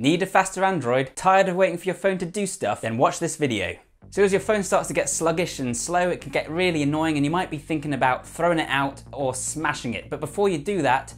Need a faster Android? Tired of waiting for your phone to do stuff? Then watch this video. So as your phone starts to get sluggish and slow, it can get really annoying and you might be thinking about throwing it out or smashing it. But before you do that,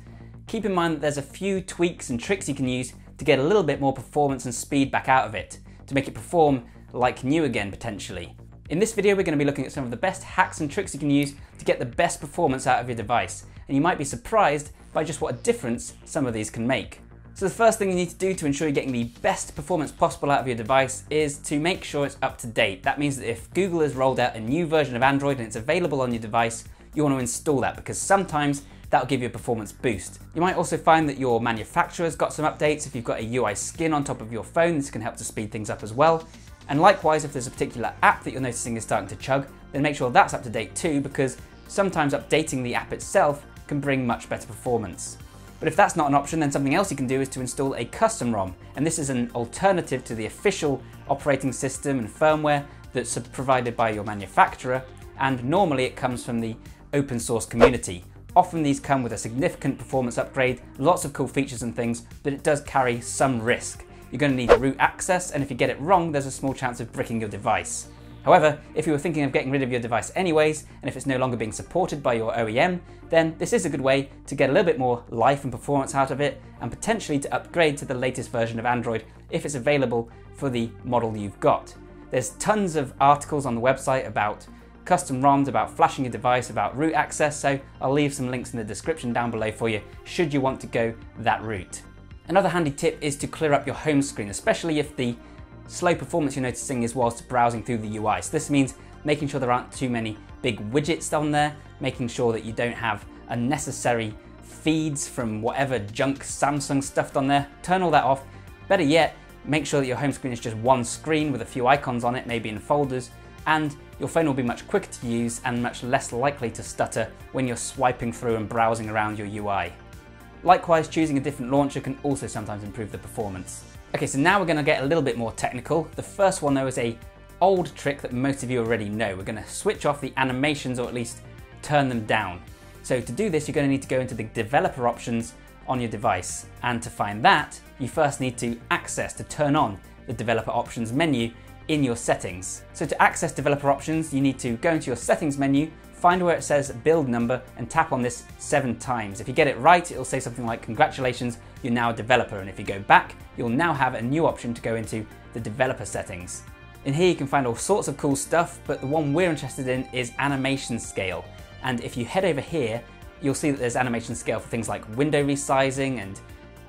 keep in mind that there's a few tweaks and tricks you can use to get a little bit more performance and speed back out of it, to make it perform like new again potentially. In this video, we're going to be looking at some of the best hacks and tricks you can use to get the best performance out of your device. And you might be surprised by just what a difference some of these can make. So the first thing you need to do to ensure you're getting the best performance possible out of your device is to make sure it's up to date. That means that if Google has rolled out a new version of Android and it's available on your device, you want to install that because sometimes that'll give you a performance boost. You might also find that your manufacturer's got some updates. If you've got a UI skin on top of your phone, this can help to speed things up as well. And likewise, if there's a particular app that you're noticing is starting to chug, then make sure that's up to date too because sometimes updating the app itself can bring much better performance. But if that's not an option, then something else you can do is to install a custom ROM. And this is an alternative to the official operating system and firmware that's provided by your manufacturer. And normally it comes from the open source community. Often these come with a significant performance upgrade, lots of cool features and things, but it does carry some risk. You're going to need root access, and if you get it wrong, there's a small chance of bricking your device. However, if you were thinking of getting rid of your device anyways, and if it's no longer being supported by your OEM, then this is a good way to get a little bit more life and performance out of it, and potentially to upgrade to the latest version of Android if it's available for the model you've got. There's tons of articles on the website about custom ROMs, about flashing your device, about root access, so I'll leave some links in the description down below for you should you want to go that route. Another handy tip is to clear up your home screen, especially if the slow performance you're noticing is whilst browsing through the UI. So this means making sure there aren't too many big widgets on there, making sure that you don't have unnecessary feeds from whatever junk Samsung stuffed on there. Turn all that off. Better yet, make sure that your home screen is just one screen with a few icons on it, maybe in folders, and your phone will be much quicker to use and much less likely to stutter when you're swiping through and browsing around your UI. Likewise, choosing a different launcher can also sometimes improve the performance. Okay, so now we're gonna get a little bit more technical. The first one though is a old trick that most of you already know. We're gonna switch off the animations or at least turn them down. So to do this, you're gonna to need to go into the developer options on your device. And to find that, you first need to access, to turn on the developer options menu in your settings. So to access developer options, you need to go into your settings menu, find where it says build number and tap on this seven times. If you get it right, it'll say something like, congratulations, you're now a developer. And if you go back, you'll now have a new option to go into the developer settings. In here you can find all sorts of cool stuff, but the one we're interested in is animation scale. And if you head over here, you'll see that there's animation scale for things like window resizing and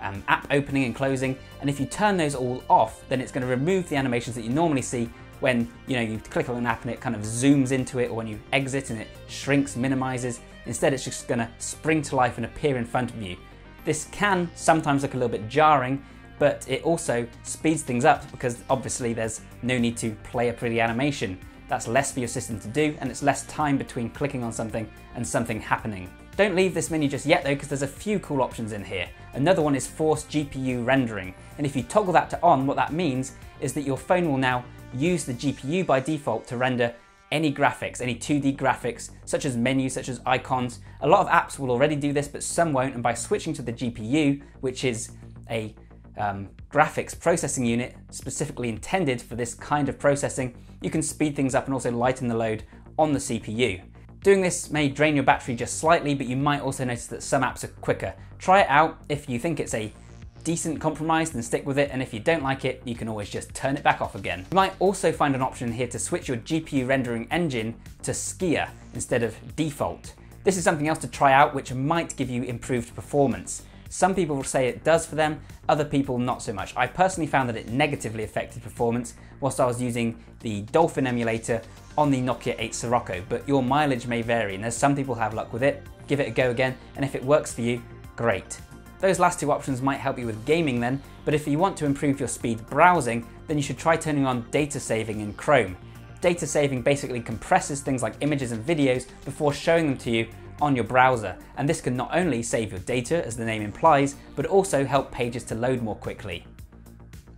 um, app opening and closing. And if you turn those all off, then it's going to remove the animations that you normally see when you know you click on an app and it kind of zooms into it or when you exit and it shrinks, minimizes. Instead, it's just gonna spring to life and appear in front of you. This can sometimes look a little bit jarring, but it also speeds things up because obviously there's no need to play a pretty animation. That's less for your system to do and it's less time between clicking on something and something happening. Don't leave this menu just yet though because there's a few cool options in here. Another one is force GPU rendering and if you toggle that to on what that means is that your phone will now use the GPU by default to render any graphics, any 2D graphics, such as menus, such as icons. A lot of apps will already do this, but some won't, and by switching to the GPU, which is a um, graphics processing unit specifically intended for this kind of processing, you can speed things up and also lighten the load on the CPU. Doing this may drain your battery just slightly, but you might also notice that some apps are quicker. Try it out if you think it's a decent compromise, then stick with it, and if you don't like it, you can always just turn it back off again. You might also find an option here to switch your GPU rendering engine to Skia instead of default. This is something else to try out which might give you improved performance. Some people will say it does for them, other people not so much. I personally found that it negatively affected performance whilst I was using the Dolphin emulator on the Nokia 8 Sirocco, but your mileage may vary and there's some people have luck with it. Give it a go again, and if it works for you, great. Those last two options might help you with gaming then, but if you want to improve your speed browsing, then you should try turning on data saving in Chrome. Data saving basically compresses things like images and videos before showing them to you on your browser, and this can not only save your data, as the name implies, but also help pages to load more quickly.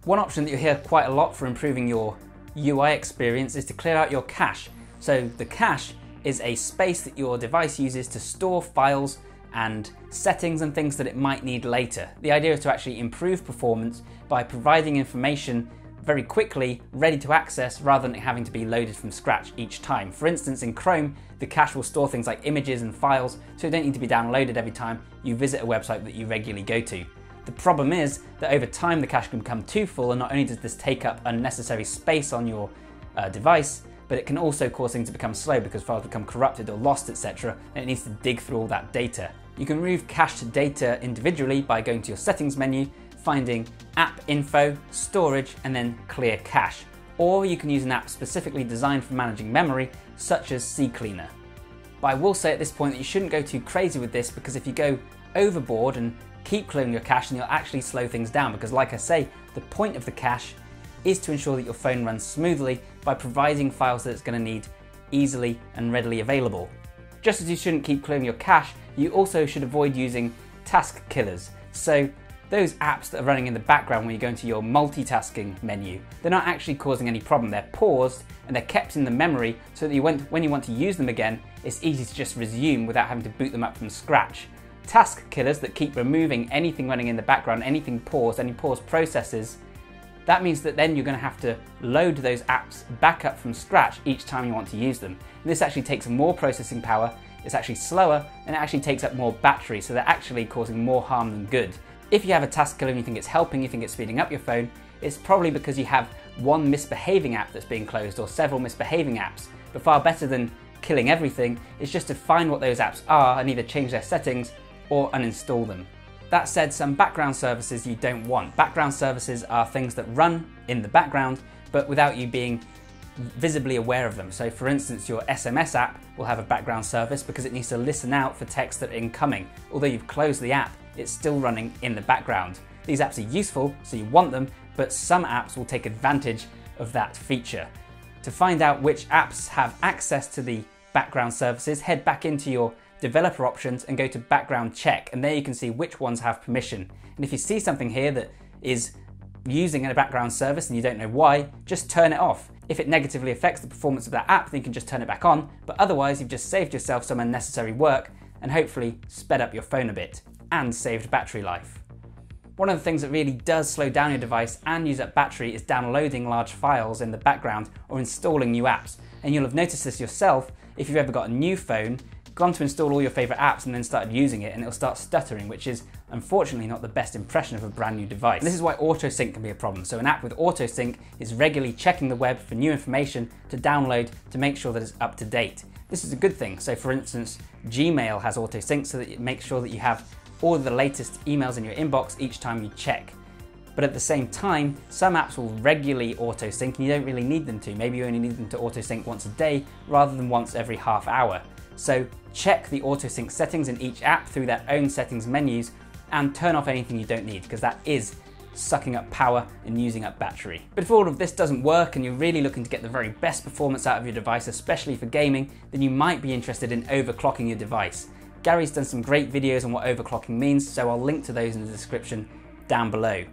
One option that you'll hear quite a lot for improving your UI experience is to clear out your cache. So the cache is a space that your device uses to store files and settings and things that it might need later. The idea is to actually improve performance by providing information very quickly, ready to access, rather than having to be loaded from scratch each time. For instance, in Chrome, the cache will store things like images and files, so they don't need to be downloaded every time you visit a website that you regularly go to. The problem is that over time the cache can become too full, and not only does this take up unnecessary space on your uh, device, but it can also cause things to become slow because files become corrupted or lost, etc., and it needs to dig through all that data. You can remove cached data individually by going to your settings menu, finding app info, storage, and then clear cache. Or you can use an app specifically designed for managing memory, such as CCleaner. But I will say at this point that you shouldn't go too crazy with this because if you go overboard and keep clearing your cache, then you'll actually slow things down because like I say, the point of the cache is to ensure that your phone runs smoothly by providing files that it's going to need easily and readily available. Just as you shouldn't keep clearing your cache, you also should avoid using task killers. So those apps that are running in the background when you go into your multitasking menu, they're not actually causing any problem. They're paused and they're kept in the memory so that you want, when you want to use them again, it's easy to just resume without having to boot them up from scratch. Task killers that keep removing anything running in the background, anything paused, any paused processes, that means that then you're going to have to load those apps back up from scratch each time you want to use them. And this actually takes more processing power, it's actually slower, and it actually takes up more battery, so they're actually causing more harm than good. If you have a task killer and you think it's helping, you think it's speeding up your phone, it's probably because you have one misbehaving app that's being closed or several misbehaving apps. But far better than killing everything is just to find what those apps are and either change their settings or uninstall them. That said, some background services you don't want. Background services are things that run in the background, but without you being visibly aware of them. So for instance, your SMS app will have a background service because it needs to listen out for texts that are incoming. Although you've closed the app, it's still running in the background. These apps are useful, so you want them, but some apps will take advantage of that feature. To find out which apps have access to the background services, head back into your developer options and go to background check, and there you can see which ones have permission. And if you see something here that is using a background service and you don't know why, just turn it off. If it negatively affects the performance of that app, then you can just turn it back on, but otherwise you've just saved yourself some unnecessary work and hopefully sped up your phone a bit and saved battery life. One of the things that really does slow down your device and use up battery is downloading large files in the background or installing new apps. And you'll have noticed this yourself if you've ever got a new phone, gone to install all your favourite apps and then started using it and it'll start stuttering, which is unfortunately not the best impression of a brand new device. And this is why autosync can be a problem. So an app with autosync is regularly checking the web for new information to download to make sure that it's up to date. This is a good thing. So for instance, Gmail has autosync so that it makes sure that you have all the latest emails in your inbox each time you check. But at the same time, some apps will regularly auto-sync and you don't really need them to. Maybe you only need them to auto-sync once a day rather than once every half hour. So check the auto-sync settings in each app through their own settings menus and turn off anything you don't need because that is sucking up power and using up battery. But if all of this doesn't work and you're really looking to get the very best performance out of your device, especially for gaming, then you might be interested in overclocking your device. Gary's done some great videos on what overclocking means, so I'll link to those in the description down below.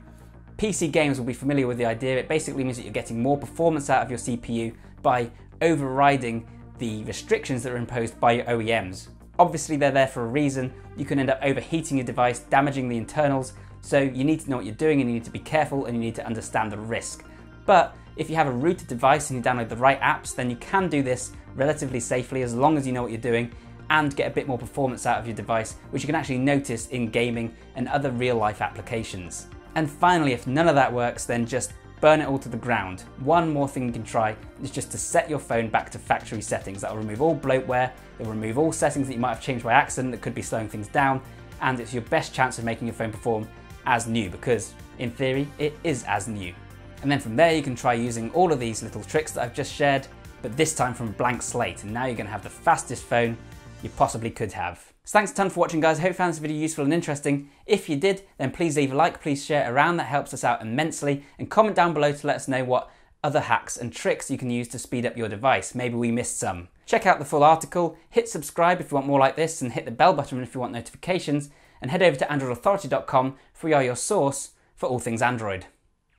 PC gamers will be familiar with the idea. It basically means that you're getting more performance out of your CPU by overriding the restrictions that are imposed by your OEMs. Obviously, they're there for a reason. You can end up overheating your device, damaging the internals, so you need to know what you're doing and you need to be careful and you need to understand the risk. But if you have a rooted device and you download the right apps, then you can do this relatively safely as long as you know what you're doing and get a bit more performance out of your device, which you can actually notice in gaming and other real life applications. And finally, if none of that works, then just burn it all to the ground. One more thing you can try is just to set your phone back to factory settings. That'll remove all bloatware, it'll remove all settings that you might have changed by accident that could be slowing things down, and it's your best chance of making your phone perform as new because, in theory, it is as new. And then from there, you can try using all of these little tricks that I've just shared, but this time from a blank slate. And now you're gonna have the fastest phone you possibly could have. Thanks a ton for watching guys, I hope you found this video useful and interesting. If you did, then please leave a like, please share around, that helps us out immensely, and comment down below to let us know what other hacks and tricks you can use to speed up your device. Maybe we missed some. Check out the full article, hit subscribe if you want more like this, and hit the bell button if you want notifications, and head over to androidauthority.com for we are your source for all things Android.